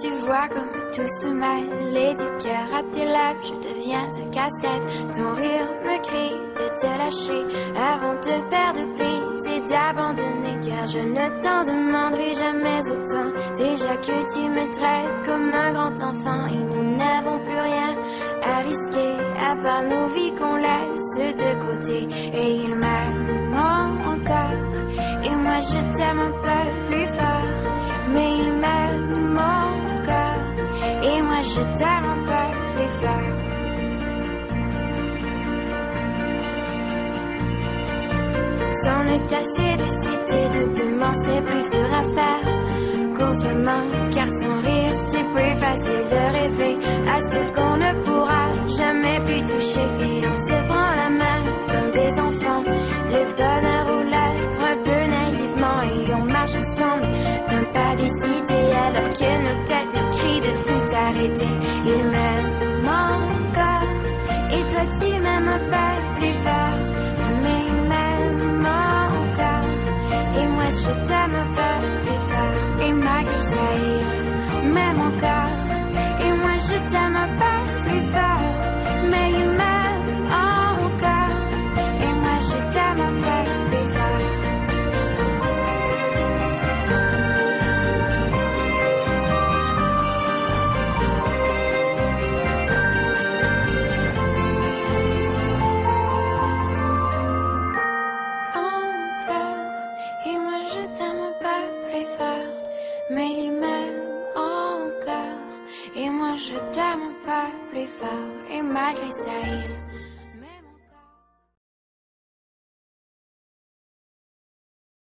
tu vois comme tout se mêle. Et du cœur à tes lèvres, je deviens un casse-tête Ton rire me crie de te lâcher Avant de perdre prise et d'abandonner. Car je ne t'en demanderai jamais autant. Déjà que tu me traites comme un grand enfant Et nous n'avons plus rien à risquer À part nos vies qu'on laisse de côté. Et il m'aime encore Et moi je t'aime un peu je t'aime un peu plus fort C'en est assez de citer de paiement, c'est plus dur à faire car sans il m'aime encore. Et toi, tu m'aimes pas plus fort, mais il m'aime encore. Et moi, je t'aime pas plus fort. Et malgré ça, il m'aime encore. Et moi, je t'aime pas plus fort. je t'aime pas plus fort et malgré ça il